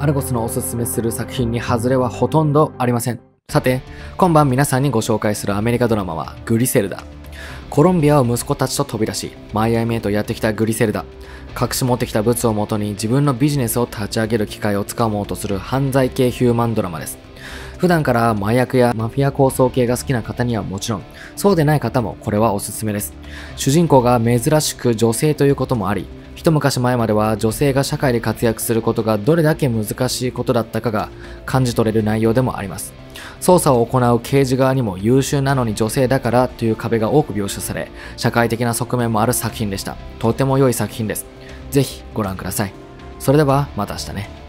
アルゴスのおすすめする作品に外れはほとんどありません。さて、今晩皆さんにご紹介するアメリカドラマはグリセルダ。コロンビアを息子たちと飛び出し、マイアミへとやってきたグリセルダ。隠し持ってきた物をもとに自分のビジネスを立ち上げる機会をつかもうとする犯罪系ヒューマンドラマです。普段から麻薬やマフィア構想系が好きな方にはもちろん、そうでない方もこれはおすすめです。主人公が珍しく女性ということもあり、一昔前までは女性が社会で活躍することがどれだけ難しいことだったかが感じ取れる内容でもあります。捜査を行う刑事側にも優秀なのに女性だからという壁が多く描写され、社会的な側面もある作品でした。とても良い作品です。ぜひご覧ください。それではまた明日ね。